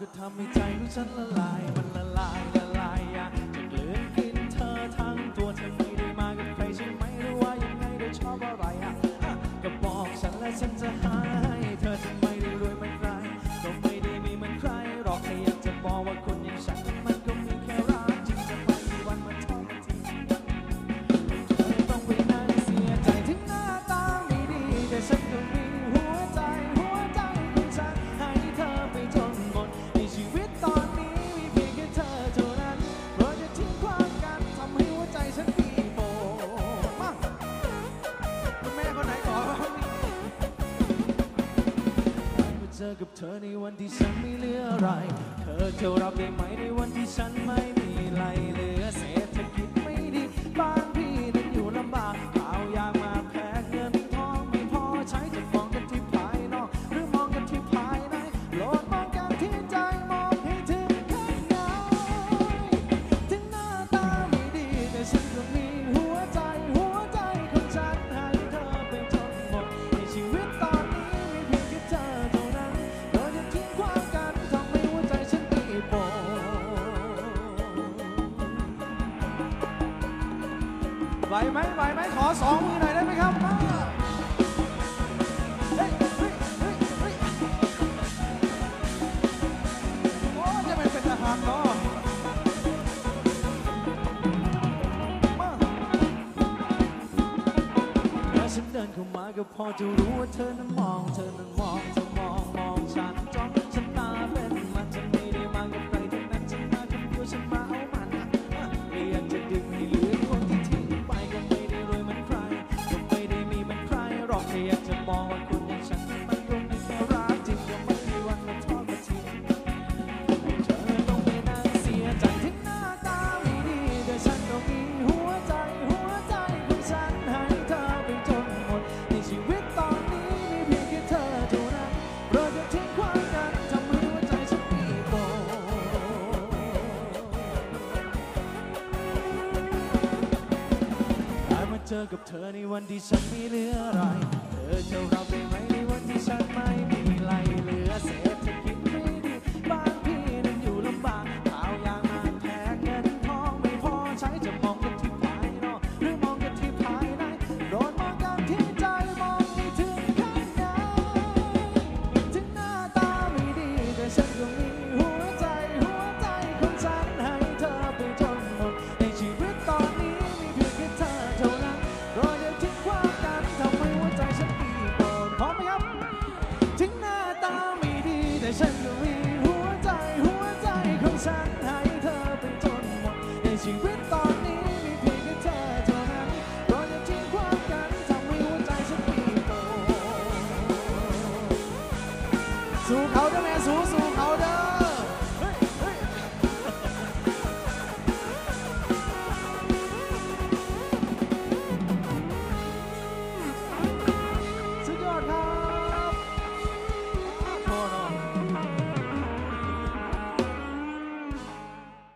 ก็ทำให้ใจของฉันละลายมันละลาย จอกับเธอในวันที่ฉันไม่เหลืออะไร เธอจะรับได้ไหมในวันที่ฉันไม่มีอะไรเลย ไหวไหมไหวไหมขอสองมือหน่อยได้ไหมครับมาเฮ้ยเฮ้ยเฮ้ยเฮ้ยโอ้จะเป็นเป็นทหารเนาะมาถ้าฉันเดินเข้ามาก็พอจะรู้ว่าเธอนั้นมอง เจอกับเธอในวันที่ฉันไม่เหลืออะไร เธอจะรับได้ ฉันให้เธอเปจนหมด ในชีวิตตอนนี้มีเพียงแค่เธอเท่านั้นเพราะจริงความกันทำให้หัวใจฉันปีโตสู่เขาเด้อแม่สู่สู่เขาเด้อ